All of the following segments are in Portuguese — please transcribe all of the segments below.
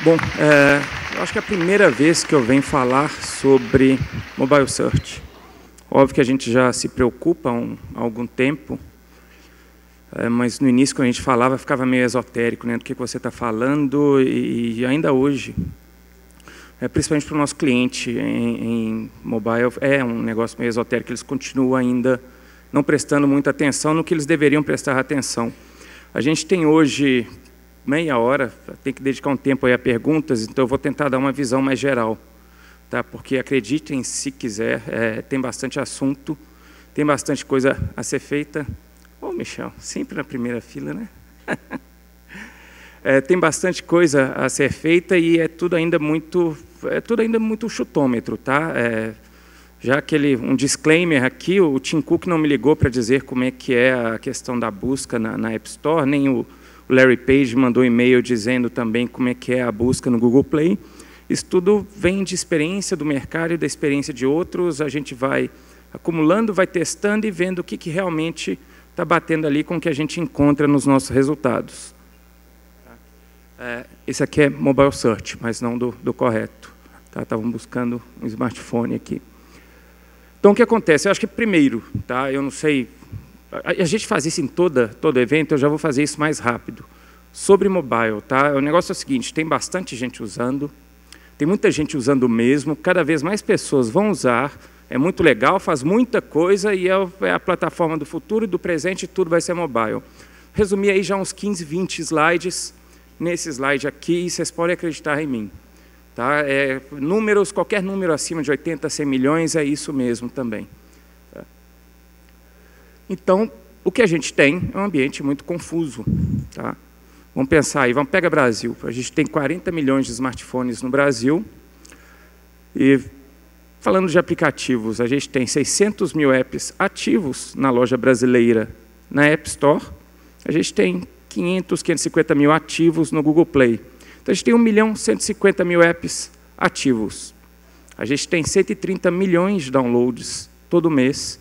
Bom, é, eu acho que é a primeira vez que eu venho falar sobre mobile search. Óbvio que a gente já se preocupa há, um, há algum tempo, é, mas no início, quando a gente falava, ficava meio esotérico, né, do que você está falando, e, e, ainda hoje, é, principalmente para o nosso cliente em, em, mobile, é um negócio meio esotérico, eles continuam ainda não prestando muita atenção no que eles deveriam prestar atenção. A gente tem hoje meia hora, tem que dedicar um tempo aí a perguntas, então eu vou tentar dar uma visão mais geral, tá? porque acreditem se quiser, é, tem bastante assunto, tem bastante coisa a ser feita. Ô, Michel, sempre na primeira fila, né? é, tem bastante coisa a ser feita e é tudo ainda muito, é tudo ainda muito chutômetro, tá? É, já aquele um disclaimer aqui, o Tim Cook não me ligou para dizer como é que é a questão da busca na, na App Store, nem o o Larry Page mandou um e-mail dizendo também como é que é a busca no Google Play. Isso tudo vem de experiência do mercado e da experiência de outros. A gente vai acumulando, vai testando e vendo o que, que realmente está batendo ali com o que a gente encontra nos nossos resultados. É, esse aqui é mobile search, mas não do, do correto. Tá? Estavam buscando um smartphone aqui. Então, o que acontece? Eu acho que, primeiro, tá? eu não sei a, gente faz isso em toda, todo evento, eu já vou fazer isso mais rápido. Sobre mobile, tá? O negócio é o seguinte, tem bastante gente usando, tem muita gente usando mesmo, cada vez mais pessoas vão usar, é muito legal, faz muita coisa e é, é a plataforma do futuro e do presente, tudo vai ser mobile. Resumi aí já uns 15, 20 slides, nesse slide aqui, vocês podem acreditar em mim. Tá? É, números, qualquer número acima de 80, 100 milhões, é isso mesmo também. Então, o que a gente tem é um ambiente muito confuso. Tá? Vamos pensar aí, vamos pegar Brasil. A gente tem 40 milhões de smartphones no Brasil. E falando de aplicativos, a gente tem 600 mil apps ativos na loja brasileira na App Store. A gente tem 500, 550 mil ativos no Google Play. Então a gente tem 1 milhão 150 mil apps ativos. A gente tem 130 milhões de downloads todo mês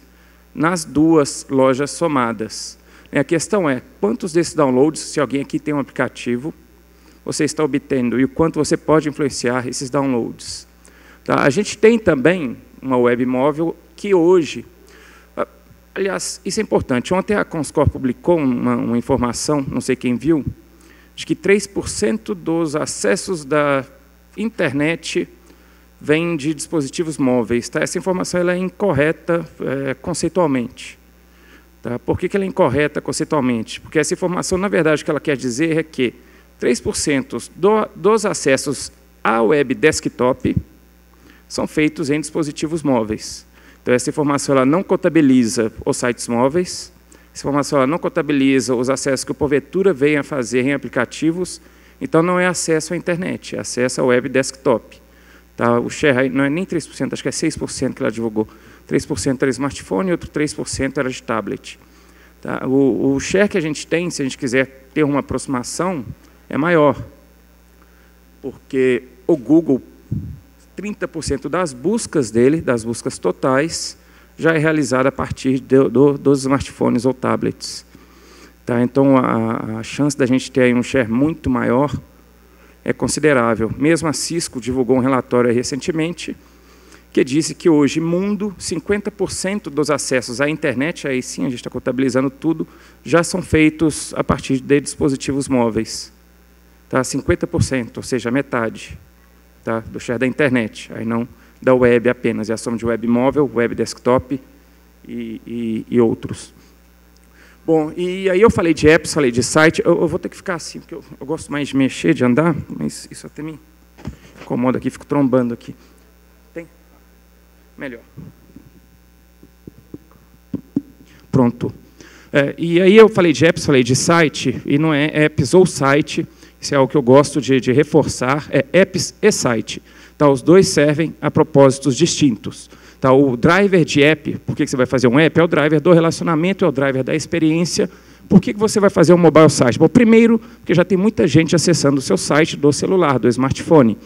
nas duas lojas somadas. A questão é, quantos desses downloads, se alguém aqui tem um aplicativo, você está obtendo e o quanto você pode influenciar esses downloads. Tá? A gente tem também uma web móvel que hoje, aliás, isso é importante, ontem a Conscor publicou uma, uma informação, não sei quem viu, de que 3% dos acessos da internet vem de dispositivos móveis. Tá? Essa informação ela é incorreta é, conceitualmente. Tá? Por que, que ela é incorreta conceitualmente? Porque essa informação, na verdade, o que ela quer dizer é que 3% do, dos acessos à web desktop são feitos em dispositivos móveis. Então, essa informação ela não contabiliza os sites móveis, essa informação ela não contabiliza os acessos que o porventura venha fazer em aplicativos, então não é acesso à internet, é acesso à web desktop. Tá? O share não é nem 3%, acho que é 6% que ela divulgou. 3% era smartphone e outro 3% era de tablet. Tá? O, o share que a gente tem, se a gente quiser ter uma aproximação, é maior. Porque o Google, 30% das buscas dele, das buscas totais, já é realizada a partir de, do, dos smartphones ou tablets. Tá? Então, a, a chance da gente ter um share muito maior é considerável. Mesmo a Cisco divulgou um relatório recentemente que disse que hoje, mundo, 50% dos acessos à internet, aí sim a gente está contabilizando tudo, já são feitos a partir de dispositivos móveis. Tá? 50%, ou seja, metade tá? do share da internet, aí não da web apenas, é a soma de web móvel, web desktop e, e, e outros. Bom, e aí eu falei de apps, falei de site, eu, eu vou ter que ficar assim, porque eu, eu, gosto mais de mexer, de andar, mas isso até me incomoda aqui, fico trombando aqui. Tem? Melhor. Pronto. É, e aí eu falei de apps, falei de site, e não é apps ou site, isso é algo que eu gosto de, de reforçar, é apps e site. Tá, os dois servem a propósitos distintos. Tá, o driver de app, por que você vai fazer um app? É o driver do relacionamento, é o driver da experiência. Por que você vai fazer um mobile site? Bom, primeiro, porque já tem muita gente acessando o seu site do celular, do smartphone.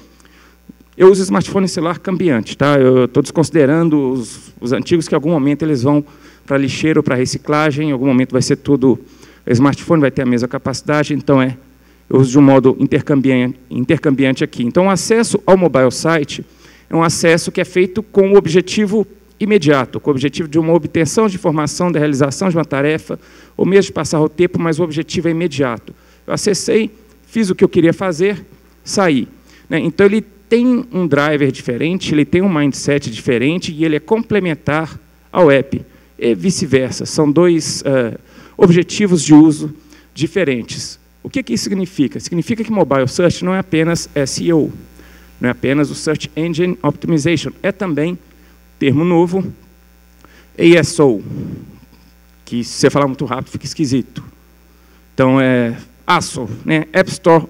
Eu uso smartphone celular cambiante, tá? Eu estou desconsiderando os, os, antigos que em algum momento eles vão para lixeiro, para reciclagem, em algum momento vai ser tudo. O smartphone vai ter a mesma capacidade, então é Eu uso de um modo intercambiante, intercambiante aqui. Então, o acesso ao mobile site é um acesso que é feito com o objetivo imediato, com o objetivo de uma obtenção de informação, da realização de uma tarefa, ou mesmo de passar o tempo, mas o objetivo é imediato. Eu acessei, fiz o que eu queria fazer, saí. Né? Então, ele tem um driver diferente, ele tem um mindset diferente e ele é complementar ao app, e vice-versa. São dois uh, objetivos de uso diferentes. O que, que isso significa? Significa que mobile search não é apenas SEO, não é apenas o Search Engine Optimization, é também termo novo, ASO, que se você falar muito rápido fica esquisito. Então, é ASO, né? App, Store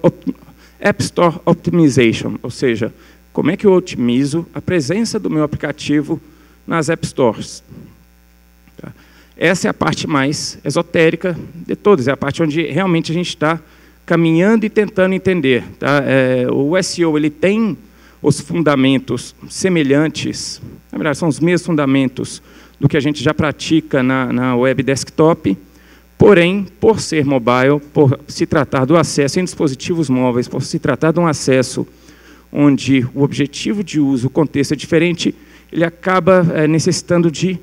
App Store Optimization, ou seja, como é que eu otimizo a presença do meu aplicativo nas App Stores. Essa é a parte mais esotérica de todas, é a parte onde realmente a gente está caminhando e tentando entender. Tá? É, o SEO ele tem os fundamentos semelhantes, na verdade, são os mesmos fundamentos do que a gente já pratica na, na web desktop, porém, por ser mobile, por se tratar do acesso em dispositivos móveis, por se tratar de um acesso onde o objetivo de uso, o contexto é diferente, ele acaba é, necessitando de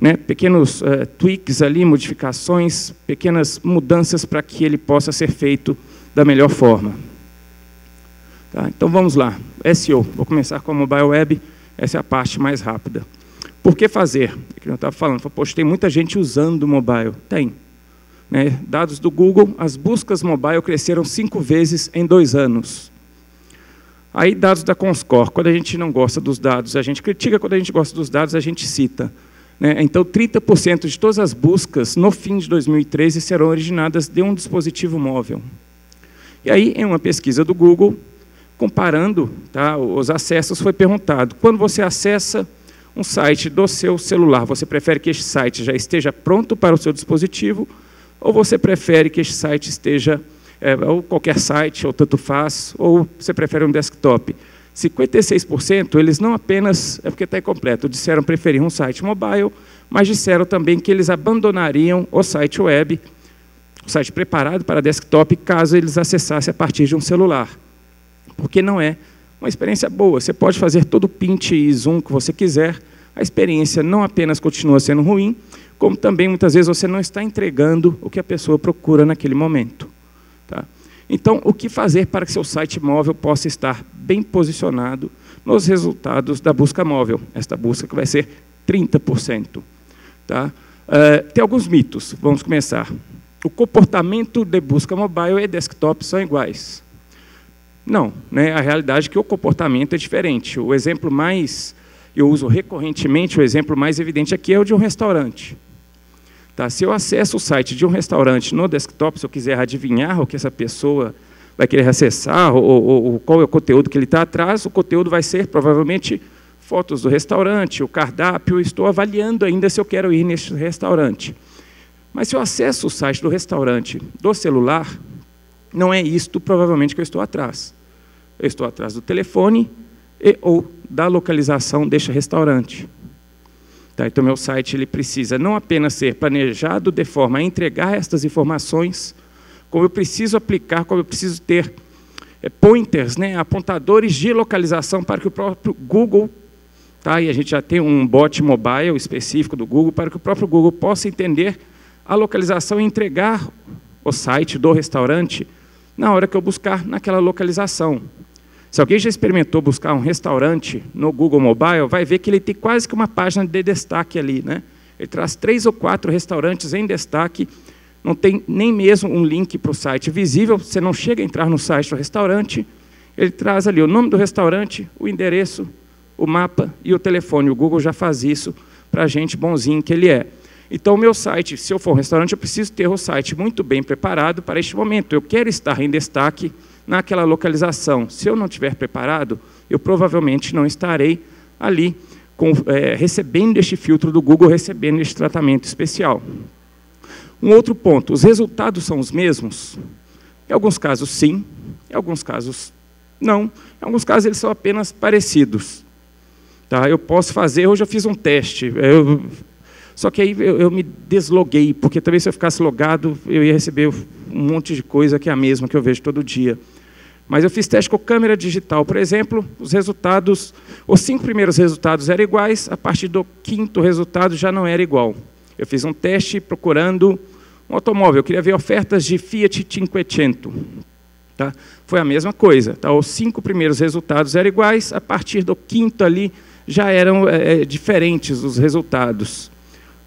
né, pequenos é, tweaks ali, modificações, pequenas mudanças para que ele possa ser feito da melhor forma. Tá? Então vamos lá, SEO. Vou começar com a mobile web, essa é a parte mais rápida. Por que fazer? É que eu estava falando, poxa, tem muita gente usando o mobile. Tem. Né? Dados do Google, as buscas mobile cresceram cinco vezes em dois anos. Aí, dados da Conscore, quando a gente não gosta dos dados, a gente critica, quando a gente gosta dos dados, a gente cita. Né? Então, 30% de todas as buscas no fim de 2013 serão originadas de um dispositivo móvel. E aí, em uma pesquisa do Google, comparando tá, os acessos, foi perguntado: quando você acessa um site do seu celular, você prefere que este site já esteja pronto para o seu dispositivo ou você prefere que este site esteja, é, ou qualquer site, ou tanto faz, ou você prefere um desktop? 56% eles não apenas, é porque está incompleto, disseram preferir um site mobile, mas disseram também que eles abandonariam o site web, o site preparado para desktop, caso eles acessassem a partir de um celular porque não é uma experiência boa. Você pode fazer todo o pint e zoom que você quiser, a experiência não apenas continua sendo ruim, como também muitas vezes você não está entregando o que a pessoa procura naquele momento. Tá? Então, o que fazer para que seu site móvel possa estar bem posicionado nos resultados da busca móvel? Esta busca que vai ser 30%. Tá? Uh, tem alguns mitos, vamos começar. O comportamento de busca mobile e desktop são iguais. Não, né? a realidade é que o comportamento é diferente. O exemplo mais, eu uso recorrentemente, o exemplo mais evidente aqui é o de um restaurante. Tá? Se eu acesso o site de um restaurante no desktop, se eu quiser adivinhar o que essa pessoa vai querer acessar, ou, ou, ou qual é o conteúdo que ele está atrás, o conteúdo vai ser provavelmente fotos do restaurante, o cardápio, estou avaliando ainda se eu quero ir neste restaurante. Mas se eu acesso o site do restaurante do celular, não é isto provavelmente que eu estou atrás. Eu estou atrás do telefone e, ou da localização deste restaurante. Tá, então, meu site ele precisa não apenas ser planejado de forma a entregar estas informações, como eu preciso aplicar, como eu preciso ter é, pointers, né, apontadores de localização para que o próprio Google, tá, e a gente já tem um bot mobile específico do Google, para que o próprio Google possa entender a localização e entregar o site do restaurante na hora que eu buscar naquela localização. Se alguém já experimentou buscar um restaurante no Google Mobile, vai ver que ele tem quase que uma página de destaque ali. Né? Ele traz três ou quatro restaurantes em destaque, não tem nem mesmo um link para o site visível, você não chega a entrar no site do restaurante, ele traz ali o nome do restaurante, o endereço, o mapa e o telefone. O Google já faz isso para a gente bonzinho que ele é. Então, o meu site, se eu for um restaurante, eu preciso ter o site muito bem preparado para este momento. Eu quero estar em destaque naquela localização. Se eu não estiver preparado, eu provavelmente não estarei ali com, é, recebendo este filtro do Google, recebendo este tratamento especial. Um outro ponto, os resultados são os mesmos? Em alguns casos, sim. Em alguns casos, não. Em alguns casos, eles são apenas parecidos. Tá? Eu posso fazer, hoje eu fiz um teste. Eu Só que aí eu, eu, me desloguei, porque também se eu ficasse logado, eu ia receber um monte de coisa que é a mesma que eu vejo todo dia. Mas eu fiz teste com câmera digital, por exemplo, os resultados, os cinco primeiros resultados eram iguais, a partir do quinto resultado já não era igual. Eu fiz um teste procurando um automóvel, eu queria ver ofertas de Fiat Cinquecento. Tá? Foi a mesma coisa, tá? os cinco primeiros resultados eram iguais, a partir do quinto ali já eram é, diferentes os resultados.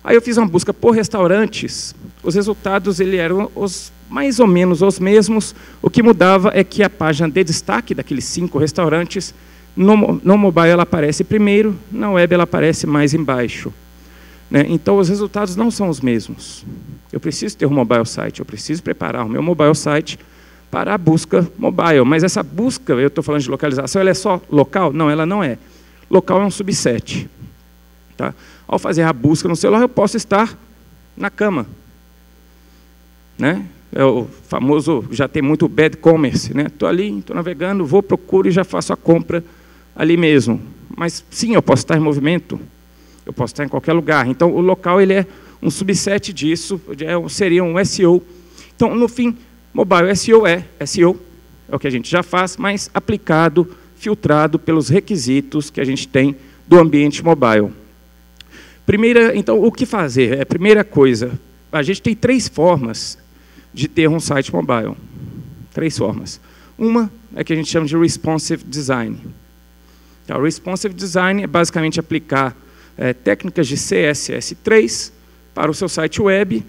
Aí eu fiz uma busca por restaurantes, os resultados ele eram os mais ou menos os mesmos, o que mudava é que a página de destaque daqueles cinco restaurantes, no, no mobile ela aparece primeiro, na web ela aparece mais embaixo. Né? Então os resultados não são os mesmos. Eu preciso ter um mobile site, eu preciso preparar o meu mobile site para a busca mobile. Mas essa busca, eu estou falando de localização, ela é só local? Não, ela não é. Local é um subset. Tá? Ao fazer a busca no celular, eu posso estar na cama. Né? É o famoso, já tem muito bad commerce. Estou né? ali, estou navegando, vou, procuro e já faço a compra ali mesmo. Mas sim, eu posso estar em movimento, eu posso estar em qualquer lugar. Então, o local ele é um subset disso, é seria um SEO. Então, no fim, mobile SEO é SEO, é o que a gente já faz, mas aplicado, filtrado pelos requisitos que a gente tem do ambiente mobile. Primeira, então, o que fazer? É, primeira coisa, a gente tem três formas de ter um site mobile. Três formas. Uma é que a gente chama de responsive design. Então, responsive design é basicamente aplicar é, técnicas de CSS3 para o seu site web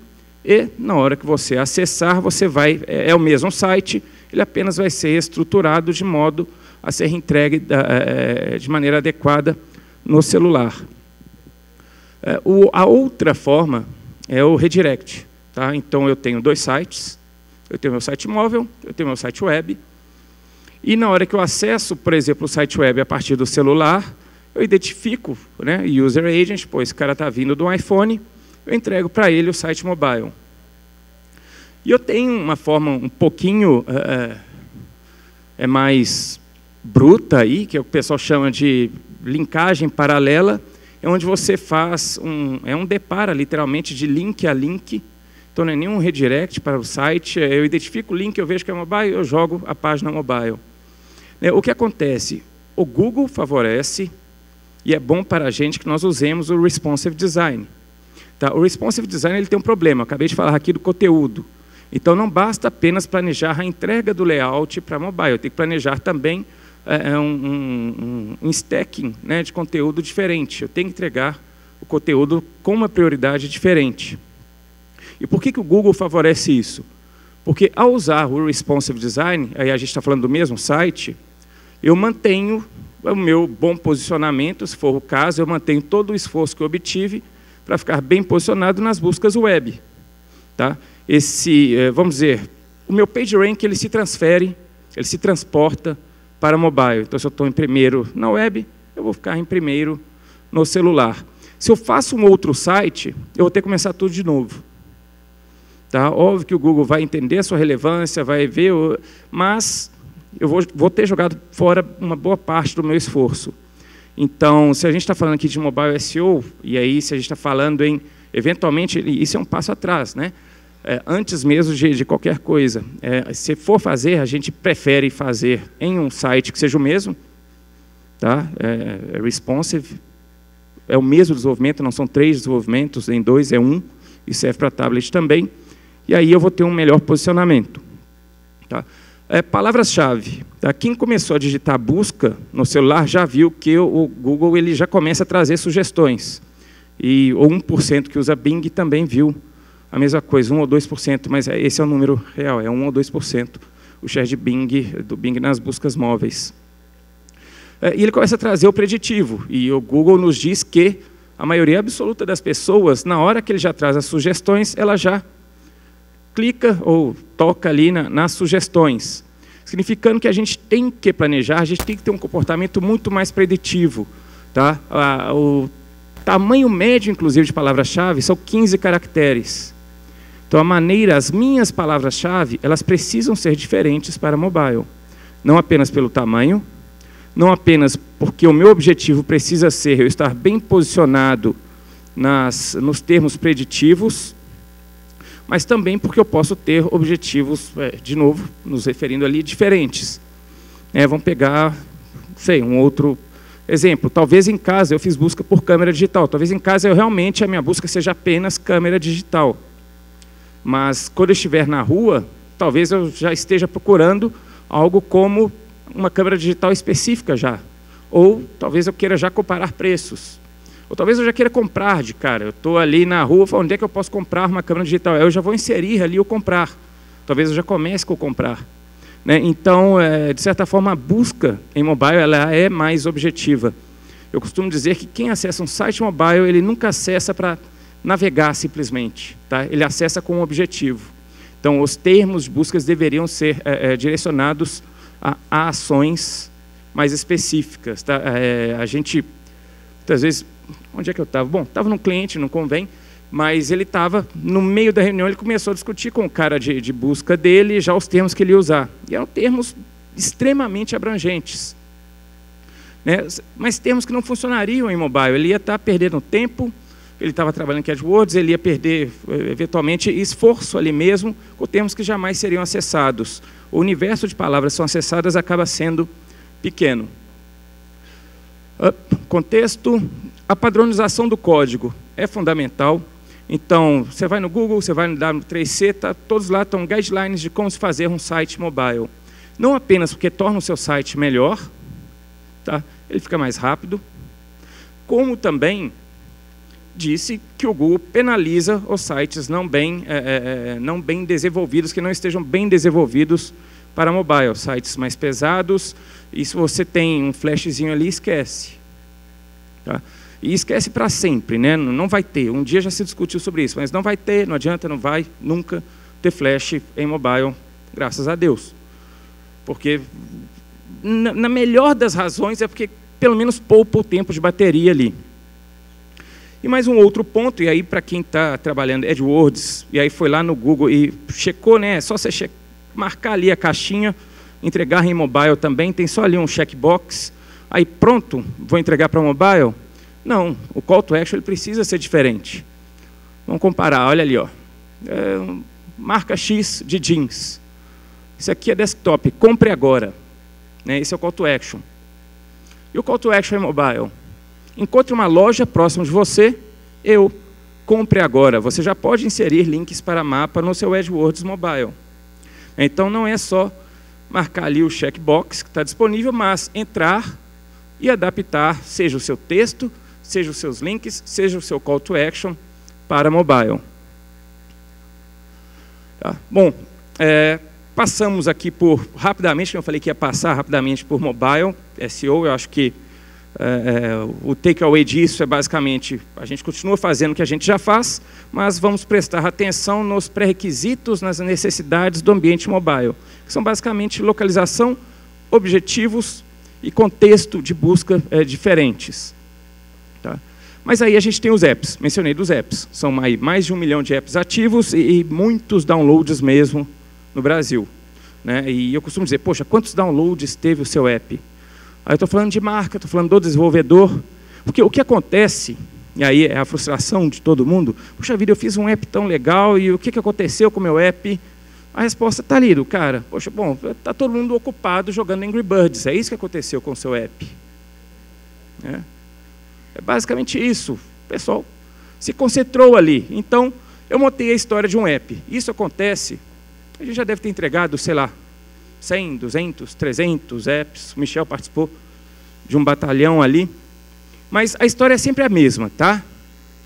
e, na hora que você acessar, você vai, é, é o mesmo site, ele apenas vai ser estruturado de modo a ser entregue da, é, de maneira adequada no celular. É, a outra forma é o redirect. Tá? Então, eu tenho dois sites, eu tenho meu site móvel, eu tenho meu site web, e na hora que eu acesso, por exemplo, o site web a partir do celular, eu identifico né, user agent, pois esse cara está vindo do iPhone, eu entrego para ele o site mobile. E eu tenho uma forma um pouquinho uh, é mais bruta aí, que é o pessoal chama de linkagem paralela, é onde você faz um, é um depara literalmente de link a link, então não é nenhum redirect para o site, eu identifico o link, eu vejo que é mobile, eu jogo a página mobile. É, o que acontece? O Google favorece, e é bom para a gente que nós usemos o Responsive Design. Tá? O Responsive Design ele tem um problema, eu acabei de falar aqui do conteúdo. Então não basta apenas planejar a entrega do layout para mobile, eu tenho que planejar também é, é um, um, um, stacking né, de conteúdo diferente. Eu tenho que entregar o conteúdo com uma prioridade diferente. E por que, que o Google favorece isso? Porque ao usar o Responsive Design, aí a gente está falando do mesmo site, eu mantenho o meu bom posicionamento, se for o caso, eu mantenho todo o esforço que eu obtive para ficar bem posicionado nas buscas web. Tá? Esse, eh, vamos dizer, o meu PageRank ele se transfere, ele se transporta para mobile. Então, se eu estou em primeiro na web, eu vou ficar em primeiro no celular. Se eu faço um outro site, eu vou ter que começar tudo de novo. Tá? Óbvio que o Google vai entender a sua relevância, vai ver, mas eu vou, vou ter jogado fora uma boa parte do meu esforço. Então, se a gente está falando aqui de mobile SEO, e aí se a gente está falando em, eventualmente, isso é um passo atrás, né? É, antes mesmo de, de qualquer coisa. É, se for fazer, a gente prefere fazer em um site que seja o mesmo, tá? É, é responsive, é o mesmo desenvolvimento, não são três desenvolvimentos, em dois é um, e serve para tablet também e aí eu vou ter um melhor posicionamento. Tá? É, Palavras-chave. Quem começou a digitar busca no celular já viu que o Google ele já começa a trazer sugestões. E o 1% que usa Bing também viu a mesma coisa, 1 ou 2%, mas é, esse é o número real, é 1 ou 2%, o share de Bing, do Bing nas buscas móveis. É, e ele começa a trazer o preditivo, e o Google nos diz que a maioria absoluta das pessoas, na hora que ele já traz as sugestões, ela já clica ou toca ali na, nas sugestões, significando que a gente tem que planejar, a gente tem que ter um comportamento muito mais preditivo. Tá? o tamanho médio, inclusive, de palavra-chave são 15 caracteres. Então, a maneira, as minhas palavras-chave, elas precisam ser diferentes para mobile. Não apenas pelo tamanho, não apenas porque o meu objetivo precisa ser eu estar bem posicionado nas, nos termos preditivos, mas também porque eu posso ter objetivos, é, de novo, nos referindo ali, diferentes. É, vamos pegar, sei, um outro exemplo. Talvez em casa eu fiz busca por câmera digital. Talvez em casa eu realmente a minha busca seja apenas câmera digital. Mas quando eu estiver na rua, talvez eu já esteja procurando algo como uma câmera digital específica já. Ou talvez eu queira já comparar preços. Ou talvez eu já queira comprar de cara. Eu estou ali na rua, falo, onde é que eu posso comprar uma câmera digital? Eu já vou inserir ali o comprar. Talvez eu já comece com o comprar. Né? Então, é, de certa forma, a busca em mobile ela é mais objetiva. Eu costumo dizer que quem acessa um site mobile, ele nunca acessa para navegar simplesmente. Tá? Ele acessa com um objetivo. Então, os termos de buscas deveriam ser é, é, direcionados a, a, ações mais específicas. Tá? É, a gente, muitas vezes, onde é que eu estava? Bom, estava num cliente, não convém, mas ele estava, no meio da reunião, ele começou a discutir com o cara de, de busca dele já os termos que ele ia usar. E eram termos extremamente abrangentes. Né? Mas termos que não funcionariam em mobile. Ele ia estar tá perdendo tempo, ele estava trabalhando em AdWords, ele ia perder, eh, eventualmente, esforço ali mesmo, com termos que jamais seriam acessados. O universo de palavras que são acessadas acaba sendo pequeno. Uh, contexto, a padronização do código é fundamental. Então, você vai no Google, você vai no W3C, tá, todos lá estão guidelines de como se fazer um site mobile. Não apenas porque torna o seu site melhor, tá? ele fica mais rápido, como também disse que o Google penaliza os sites não bem, é, é, não bem desenvolvidos, que não estejam bem desenvolvidos para mobile, sites mais pesados, e se você tem um flashzinho ali, esquece. Tá? E esquece para sempre, né? não vai ter. Um dia já se discutiu sobre isso, mas não vai ter, não adianta, não vai nunca ter flash em mobile, graças a Deus. Porque, na melhor das razões, é porque pelo menos poupa o tempo de bateria ali. E mais um outro ponto, e aí para quem está trabalhando AdWords, e aí foi lá no Google e checou, né? É só você che marcar ali a caixinha, entregar em mobile também, tem só ali um checkbox. Aí pronto, vou entregar para mobile? Não, o call to action ele precisa ser diferente. Vamos comparar, olha ali, ó. É, marca X de jeans. Isso aqui é desktop, compre agora. Né? Esse é o call to action. E o call to action é mobile. Encontre uma loja próxima de você, eu, compre agora. Você já pode inserir links para mapa no seu AdWords Mobile. Então não é só marcar ali o checkbox que está disponível, mas entrar e adaptar, seja o seu texto, seja os seus links, seja o seu call to action para mobile. Tá? Bom, é, passamos aqui por, rapidamente, eu falei que ia passar rapidamente por mobile, SEO, eu acho que é, é, o takeaway disso é basicamente, a gente continua fazendo o que a gente já faz, mas vamos prestar atenção nos pré-requisitos, nas necessidades do ambiente mobile, que são basicamente localização, objetivos e contexto de busca é, diferentes. Tá? Mas aí a gente tem os apps, mencionei dos apps, são mais de um milhão de apps ativos e, e muitos downloads mesmo no Brasil. Né? E eu costumo dizer, poxa, quantos downloads teve o seu app? Aí eu estou falando de marca, estou falando do desenvolvedor. Porque o que acontece, e aí é a frustração de todo mundo, puxa vida, eu fiz um app tão legal e o que, que aconteceu com o meu app? A resposta está ali do cara. Poxa, bom, está todo mundo ocupado jogando Angry Birds. É isso que aconteceu com o seu app. É, é basicamente isso. O pessoal se concentrou ali. Então, eu montei a história de um app. Isso acontece, a gente já deve ter entregado, sei lá, 100, 200, 300 apps. O Michel participou de um batalhão ali. Mas a história é sempre a mesma, tá?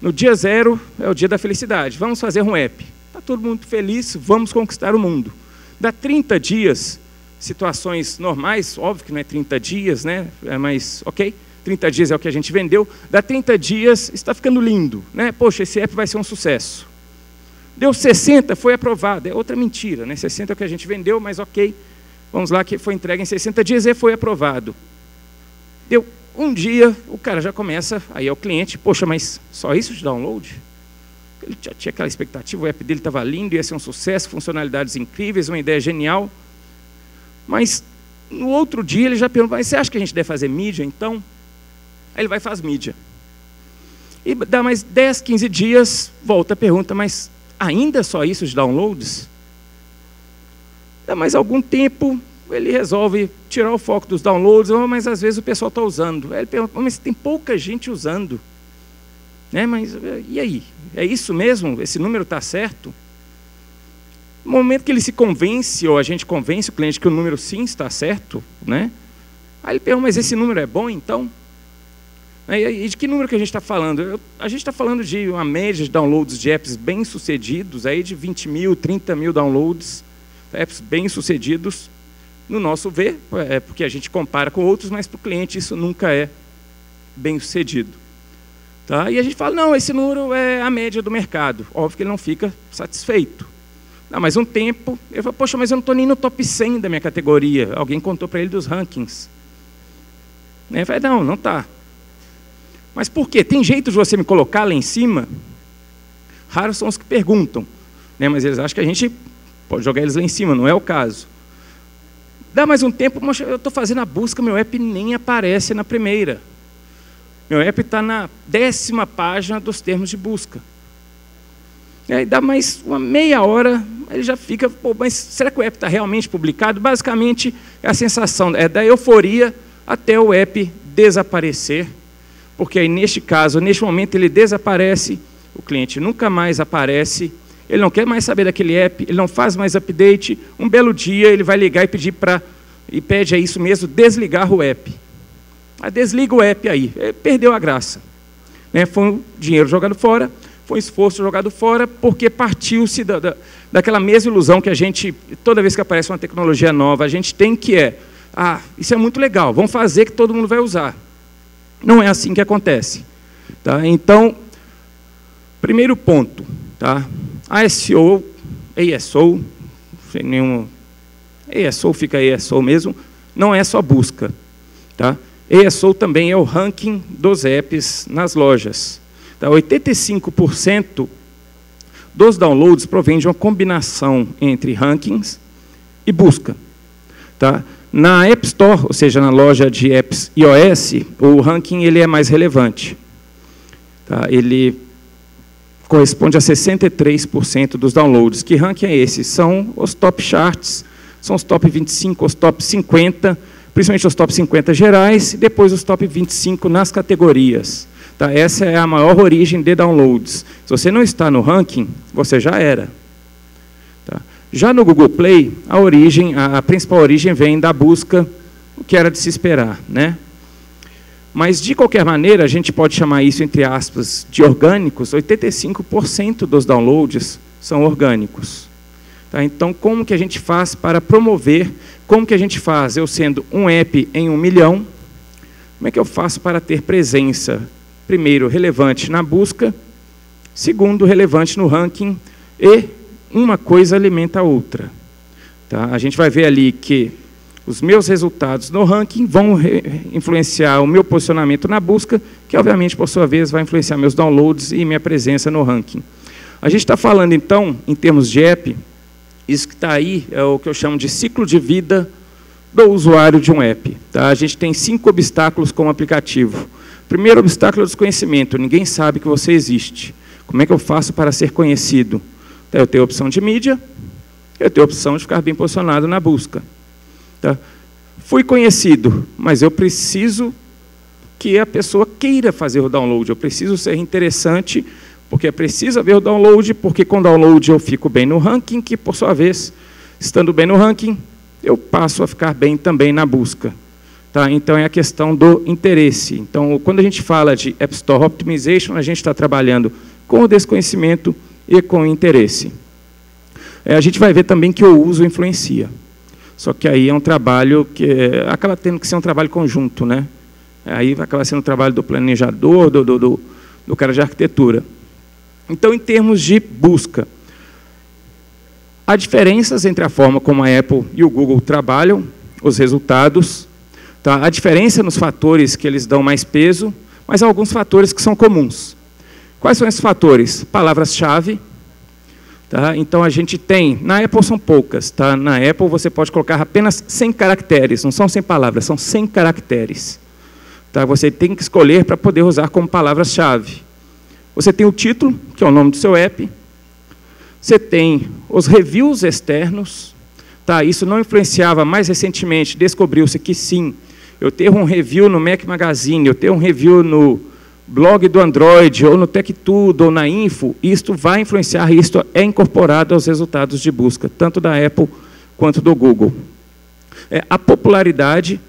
No dia zero é o dia da felicidade. Vamos fazer um app. Está todo mundo feliz, vamos conquistar o mundo. Dá 30 dias, situações normais, óbvio que não é 30 dias, né? É mais, ok? 30 dias é o que a gente vendeu. Dá 30 dias, está ficando lindo, né? Poxa, esse app vai ser um sucesso. Deu 60, foi aprovado. É outra mentira, né? 60 é o que a gente vendeu, mas ok. Vamos lá, que foi entregue em 60 dias e foi aprovado. Deu um dia, o cara já começa, aí é o cliente, poxa, mas só isso de download? Ele já tinha aquela expectativa, o app dele estava lindo, ia ser um sucesso, funcionalidades incríveis, uma ideia genial. Mas no outro dia ele já pergunta, mas você acha que a gente deve fazer mídia então? Aí ele vai e faz mídia. E dá mais 10, 15 dias, volta a pergunta, mas ainda só isso de downloads? Dá mais algum tempo, ele resolve tirar o foco dos downloads, oh, mas às vezes o pessoal está usando. Aí ele pergunta, mas tem pouca gente usando. Né? Mas e aí? É isso mesmo? Esse número está certo? No momento que ele se convence, ou a gente convence o cliente que o número sim está certo, né? aí ele pergunta, mas esse número é bom então? E de que número que a gente está falando? A gente está falando de uma média de downloads de apps bem-sucedidos, aí de 20 mil, 30 mil downloads, apps bem-sucedidos, no nosso ver, é porque a gente compara com outros, mas para o cliente isso nunca é bem-sucedido. Tá? E a gente fala, não, esse número é a média do mercado. Óbvio que ele não fica satisfeito. Não, mas um tempo, ele fala, poxa, mas eu não estou nem no top 100 da minha categoria. Alguém contou para ele dos rankings. Ele fala, não, não está. Mas por quê? Tem jeito de você me colocar lá em cima? Raros são os que perguntam. Né? Mas eles acham que a gente pode jogar eles lá em cima, não é o caso. Dá mais um tempo, eu estou fazendo a busca, meu app nem aparece na primeira. Meu app está na décima página dos termos de busca. E aí dá mais uma meia hora, ele já fica, pô, mas será que o app está realmente publicado? Basicamente, é a sensação é da euforia até o app desaparecer porque aí neste caso, neste momento ele desaparece, o cliente nunca mais aparece, ele não quer mais saber daquele app, ele não faz mais update, um belo dia ele vai ligar e pedir para, e pede a isso mesmo, desligar o app. Ah, desliga o app aí, é, perdeu a graça. Né? Foi um dinheiro jogado fora, foi um esforço jogado fora, porque partiu-se da, da, daquela mesma ilusão que a gente, toda vez que aparece uma tecnologia nova, a gente tem que é, ah, isso é muito legal, vamos fazer que todo mundo vai usar. Não é assim que acontece. Tá? Então, primeiro ponto, tá? ASO, ASO, sem nenhum. ASO fica ASO mesmo, não é só busca. Tá? ASO também é o ranking dos apps nas lojas. Tá? 85% dos downloads provém de uma combinação entre rankings e busca. Tá? Na App Store, ou seja, na loja de apps iOS, o ranking ele é mais relevante. Tá? Ele corresponde a 63% dos downloads. Que ranking é esse? São os top charts, são os top 25, os top 50, principalmente os top 50 gerais, e depois os top 25 nas categorias. Tá? Essa é a maior origem de downloads. Se você não está no ranking, você já era. Já no Google Play, a origem, a, principal origem vem da busca, o que era de se esperar, né? Mas, de qualquer maneira, a gente pode chamar isso, entre aspas, de orgânicos. 85% dos downloads são orgânicos. Tá? Então, como que a gente faz para promover? Como que a gente faz? Eu sendo um app em um milhão, como é que eu faço para ter presença? Primeiro, relevante na busca. Segundo, relevante no ranking. E uma coisa alimenta a outra. Tá? A gente vai ver ali que os meus resultados no ranking vão influenciar o meu posicionamento na busca, que obviamente, por sua vez, vai influenciar meus downloads e minha presença no ranking. A gente está falando, então, em termos de app, isso que está aí é o que eu chamo de ciclo de vida do usuário de um app. Tá? A gente tem cinco obstáculos com o aplicativo. Primeiro obstáculo é o desconhecimento. Ninguém sabe que você existe. Como é que eu faço para ser conhecido? Eu tenho a opção de mídia, eu tenho a opção de ficar bem posicionado na busca. Tá? Fui conhecido, mas eu preciso que a pessoa queira fazer o download. Eu preciso ser interessante, porque preciso haver o download, porque com o download eu fico bem no ranking, que por sua vez, estando bem no ranking, eu passo a ficar bem também na busca. Tá? Então é a questão do interesse. Então, quando a gente fala de App Store Optimization, a gente está trabalhando com o desconhecimento e com interesse. É, a gente vai ver também que o uso influencia. Só que aí é um trabalho que acaba tendo que ser um trabalho conjunto, né? Aí acaba sendo um trabalho do planejador, do, do, do, do cara de arquitetura. Então, em termos de busca, há diferenças entre a forma como a Apple e o Google trabalham os resultados. Tá? Há diferença nos fatores que eles dão mais peso, mas há alguns fatores que são comuns. Quais são esses fatores? Palavras-chave. Tá? Então a gente tem, na Apple são poucas, tá? na Apple você pode colocar apenas 100 caracteres, não são 100 palavras, são 100 caracteres. Tá? Você tem que escolher para poder usar como palavras-chave. Você tem o título, que é o nome do seu app. Você tem os reviews externos. Tá, isso não influenciava mais recentemente, descobriu-se que sim. Eu ter um review no Mac Magazine, eu ter um review no blog do Android, ou no TechTudo, ou na Info, isto vai influenciar, isto é incorporado aos resultados de busca, tanto da Apple quanto do Google. É, a popularidade,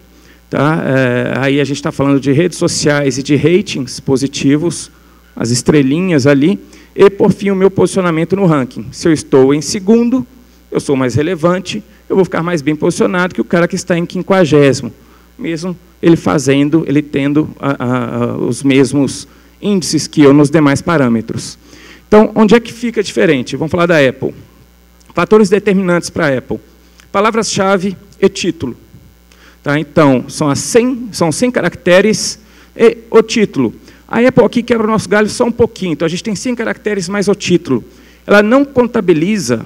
tá? É, aí a gente está falando de redes sociais e de ratings positivos, as estrelinhas ali, e, por fim, o meu posicionamento no ranking. Se eu estou em segundo, eu sou mais relevante, eu vou ficar mais bem posicionado que o cara que está em quinquagésimo, mesmo ele fazendo, ele tendo a, a, os mesmos índices que eu nos demais parâmetros. Então, onde é que fica diferente? Vamos falar da Apple. Fatores determinantes para a Apple. Palavras-chave e título. Tá? Então, são, as 100, são 100 caracteres e o título. A Apple aqui quebra o nosso galho só um pouquinho. Então, a gente tem 100 caracteres mais o título. Ela não contabiliza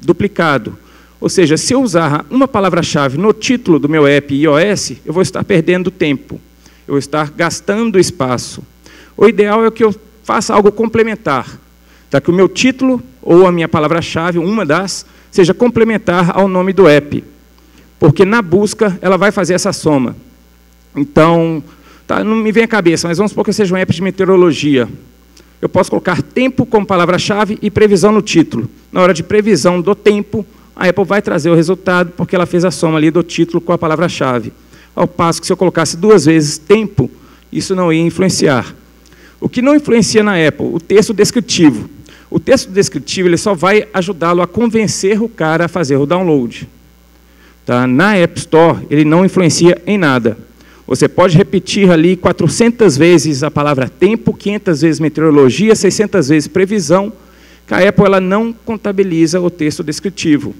duplicado. Ou seja, se eu usar uma palavra-chave no título do meu app iOS, eu vou estar perdendo tempo, eu vou estar gastando espaço. O ideal é que eu faça algo complementar, tá? que o meu título ou a minha palavra-chave, uma das, seja complementar ao nome do app, porque na busca ela vai fazer essa soma. Então, tá, não me vem à cabeça, mas vamos supor que seja um app de meteorologia. Eu posso colocar tempo como palavra-chave e previsão no título. Na hora de previsão do tempo, a Apple vai trazer o resultado porque ela fez a soma ali do título com a palavra-chave. Ao passo que se eu colocasse duas vezes tempo, isso não ia influenciar. O que não influencia na Apple? O texto descritivo. O texto descritivo ele só vai ajudá-lo a convencer o cara a fazer o download. Tá? Na App Store, ele não influencia em nada. Você pode repetir ali 400 vezes a palavra tempo, 500 vezes meteorologia, 600 vezes previsão, que a Apple ela não contabiliza o texto descritivo.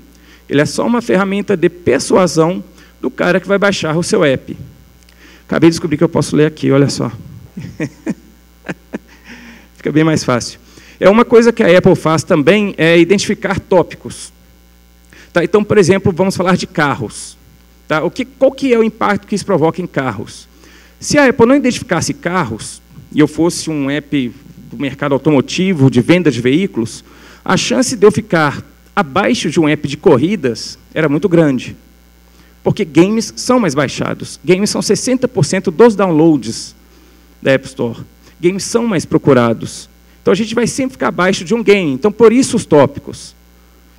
Ele é só uma ferramenta de persuasão do cara que vai baixar o seu app. Acabei de descobrir que eu posso ler aqui, olha só. Fica bem mais fácil. É uma coisa que a Apple faz também é identificar tópicos. Tá, então, por exemplo, vamos falar de carros. Tá, o que, qual que é o impacto que isso provoca em carros? Se a Apple não identificasse carros, e eu fosse um app do mercado automotivo, de venda de veículos, a chance de eu ficar abaixo de um app de corridas era muito grande. Porque games são mais baixados. Games são 60% dos downloads da App Store. Games são mais procurados. Então a gente vai sempre ficar abaixo de um game. Então por isso os tópicos.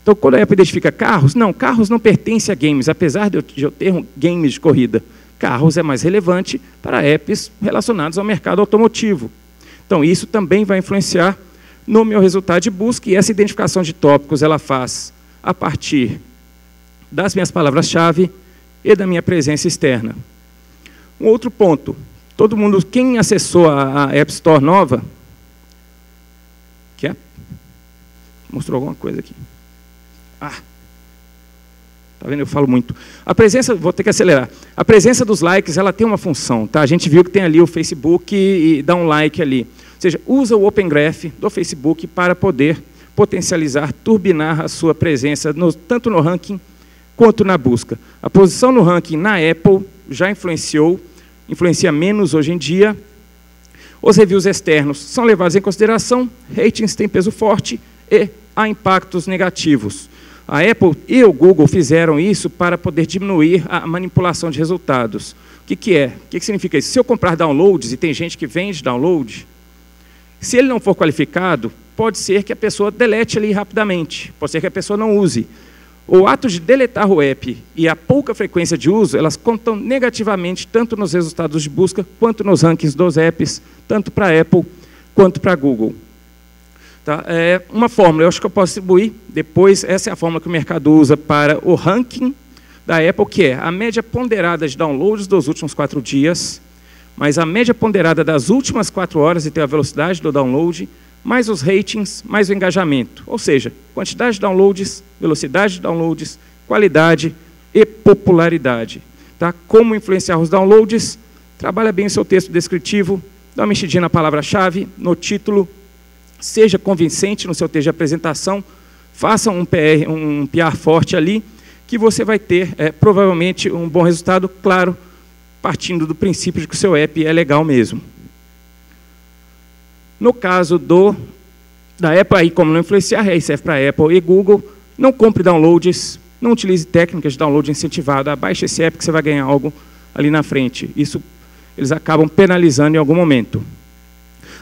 Então quando a Apple identifica carros, não, carros não pertencem a games, apesar de eu, ter um games de corrida. Carros é mais relevante para apps relacionados ao mercado automotivo. Então isso também vai influenciar no meu resultado de busca, e essa identificação de tópicos ela faz a partir das minhas palavras-chave e da minha presença externa. Um outro ponto, todo mundo, quem acessou a, a App Store nova, quer? Mostrou alguma coisa aqui. Ah, Tá vendo? Eu falo muito. A presença, vou ter que acelerar. A presença dos likes, ela tem uma função, tá? A gente viu que tem ali o Facebook e, e dá um like ali. Ou seja, usa o Open Graph do Facebook para poder potencializar, turbinar a sua presença, no, tanto no ranking quanto na busca. A posição no ranking na Apple já influenciou, influencia menos hoje em dia. Os reviews externos são levados em consideração, ratings têm peso forte e há impactos negativos. A Apple e o Google fizeram isso para poder diminuir a manipulação de resultados. O que, que é? O que, que significa isso? Se eu comprar downloads, e tem gente que vende download, se ele não for qualificado, pode ser que a pessoa delete ali rapidamente, pode ser que a pessoa não use. O ato de deletar o app e a pouca frequência de uso, elas contam negativamente tanto nos resultados de busca, quanto nos rankings dos apps, tanto para Apple quanto para Google. Tá? É uma fórmula, eu acho que eu posso distribuir depois, essa é a fórmula que o mercado usa para o ranking da Apple, que é a média ponderada de downloads dos últimos quatro dias, mas a média ponderada das últimas quatro horas, e tem a velocidade do download, mais os ratings, mais o engajamento. Ou seja, quantidade de downloads, velocidade de downloads, qualidade e popularidade. Tá? Como influenciar os downloads? Trabalha bem o seu texto descritivo, dá uma mexidinha na palavra-chave, no título, seja convincente no seu texto de apresentação, faça um PR, um PR forte ali, que você vai ter é, provavelmente um bom resultado, claro, partindo do princípio de que o seu app é legal mesmo. No caso do da Apple, aí como não influenciar, aí serve para Apple e Google, não compre downloads, não utilize técnicas de download incentivado, baixe esse app que você vai ganhar algo ali na frente. Isso eles acabam penalizando em algum momento.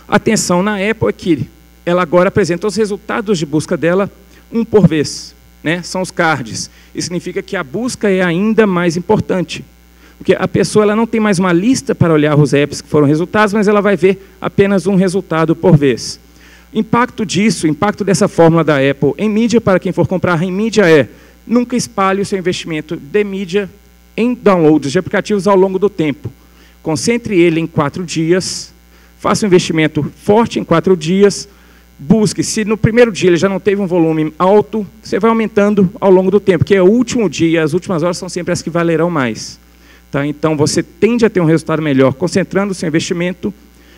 Atenção na Apple é que ela agora apresenta os resultados de busca dela um por vez. Né? São os cards. Isso significa que a busca é ainda mais importante. Porque a pessoa ela não tem mais uma lista para olhar os apps que foram resultados, mas ela vai ver apenas um resultado por vez. Impacto disso, impacto dessa fórmula da Apple em mídia, para quem for comprar em mídia, é nunca espalhe o seu investimento de mídia em downloads de aplicativos ao longo do tempo. Concentre ele em quatro dias, faça um investimento forte em quatro dias, busque. Se no primeiro dia ele já não teve um volume alto, você vai aumentando ao longo do tempo, porque é o último dia, as últimas horas são sempre as que valerão mais. Tá? Então, você tende a ter um resultado melhor concentrando o seu investimento,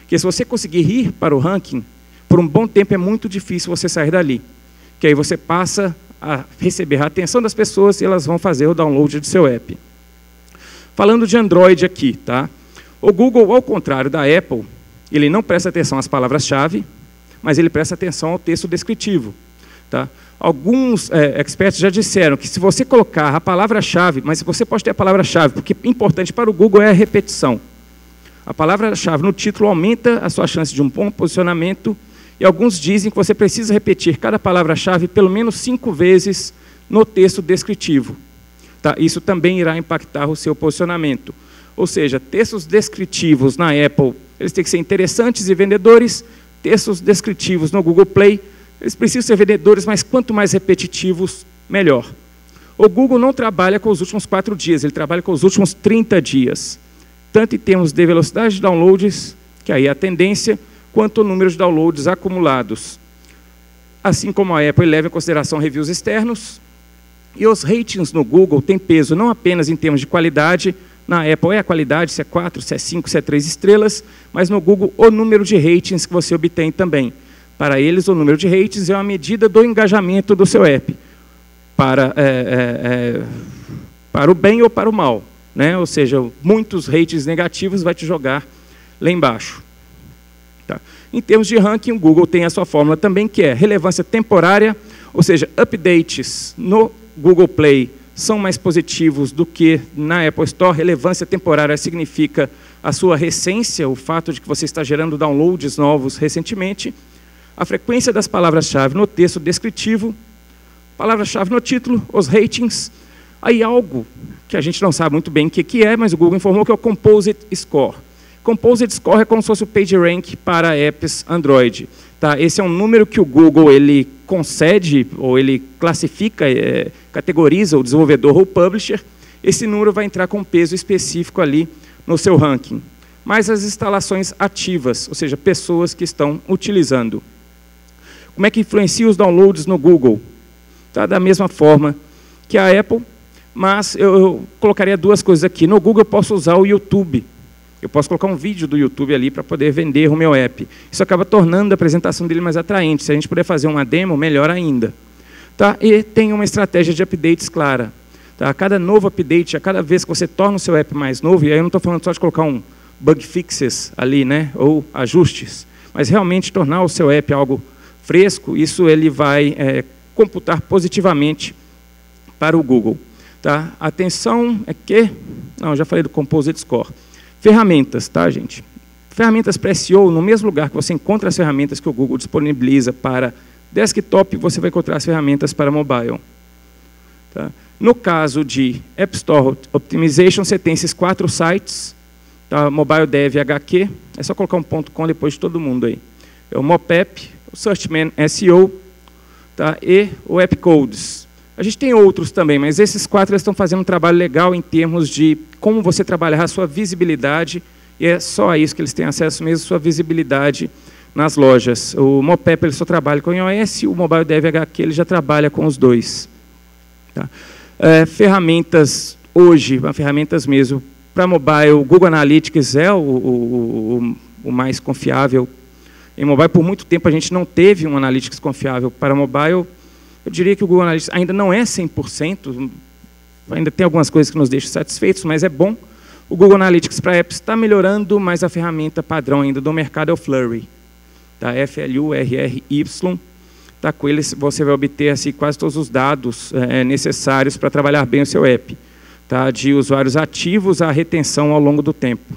que se você conseguir ir para o ranking, por um bom tempo é muito difícil você sair dali. Que aí você passa a receber a atenção das pessoas e elas vão fazer o download do seu app. Falando de Android aqui, tá? O Google, ao contrário da Apple, ele não presta atenção às palavras-chave, mas ele presta atenção ao texto descritivo. Tá? Alguns é, experts já disseram que se você colocar a palavra-chave, mas você pode ter a palavra-chave, porque importante para o Google é a repetição. A palavra-chave no título aumenta a sua chance de um bom posicionamento, e alguns dizem que você precisa repetir cada palavra-chave pelo menos cinco vezes no texto descritivo. Tá? Isso também irá impactar o seu posicionamento. Ou seja, textos descritivos na Apple, eles têm que ser interessantes e vendedores, textos descritivos no Google Play, eles precisam ser vendedores, mas quanto mais repetitivos, melhor. O Google não trabalha com os últimos quatro dias, ele trabalha com os últimos 30 dias. Tanto em termos de velocidade de downloads, que aí é a tendência, quanto o número de downloads acumulados. Assim como a Apple leva em consideração reviews externos, e os ratings no Google têm peso não apenas em termos de qualidade, na Apple é a qualidade, se é 4, se é 5, se é 3 estrelas, mas no Google o número de ratings que você obtém também. Para eles, o número de ratings é uma medida do engajamento do seu app, para, é, é, é, para o bem ou para o mal. Né? Ou seja, muitos ratings negativos vai te jogar lá embaixo. Tá? Em termos de ranking, o Google tem a sua fórmula também, que é relevância temporária, ou seja, updates no Google Play são mais positivos do que na Apple Store. Relevância temporária significa a sua recência, o fato de que você está gerando downloads novos recentemente. A frequência das palavras-chave no texto descritivo, palavra-chave no título, os ratings. Aí algo que a gente não sabe muito bem o que é, mas o Google informou que é o Composite Score. Composite Score é como se fosse o PageRank para apps Android. Tá? Esse é um número que o Google ele concede ou ele classifica, é, categoriza o desenvolvedor ou o publisher. Esse número vai entrar com peso específico ali no seu ranking. Mas as instalações ativas, ou seja, pessoas que estão utilizando. Como é que influencia os downloads no Google? Tá? Da mesma forma que a Apple, mas eu, eu colocaria duas coisas aqui. No Google eu posso usar o YouTube eu posso colocar um vídeo do YouTube ali para poder vender o meu app. Isso acaba tornando a apresentação dele mais atraente. Se a gente puder fazer uma demo, melhor ainda. Tá? E tem uma estratégia de updates clara. Tá? A cada novo update, a cada vez que você torna o seu app mais novo, e aí eu não estou falando só de colocar um bug fixes ali, né? ou ajustes, mas realmente tornar o seu app algo fresco, isso ele vai é, computar positivamente para o Google. Tá? Atenção é que... Não, já falei do Composite Score. Ferramentas, tá, gente? Ferramentas para SEO, no mesmo lugar que você encontra as ferramentas que o Google disponibiliza para desktop, você vai encontrar as ferramentas para mobile. Tá? No caso de App Store Optimization, você tem esses quatro sites, tá? Mobile Dev HQ, é só colocar um ponto .com depois de todo mundo aí. É o Mopep, Searchman SEO tá? e o App Codes. A gente tem outros também, mas esses quatro estão fazendo um trabalho legal em termos de como você trabalhar a sua visibilidade, e é só a isso que eles têm acesso mesmo, sua visibilidade nas lojas. O Mopep ele só trabalha com iOS, o Mobile Dev HQ ele já trabalha com os dois. Tá? É, ferramentas hoje, ferramentas mesmo, para mobile, o Google Analytics é o, o, o, o mais confiável em mobile, por muito tempo a gente não teve um analytics confiável para mobile. Eu diria que o Google Analytics ainda não é 100%, ainda tem algumas coisas que nos deixam satisfeitos, mas é bom. O Google Analytics para apps está melhorando, mas a ferramenta padrão ainda do mercado é o Flurry. Tá? F-L-U-R-R-Y. Tá? Com ele você vai obter assim, quase todos os dados é, necessários para trabalhar bem o seu app. Tá? De usuários ativos à retenção ao longo do tempo.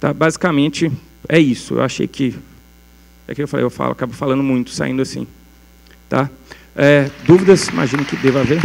Tá? Basicamente, é isso. Eu achei que é que eu falei, eu falo, acabo falando muito, saindo assim. Tá? É, dúvidas, imagino que deva haver.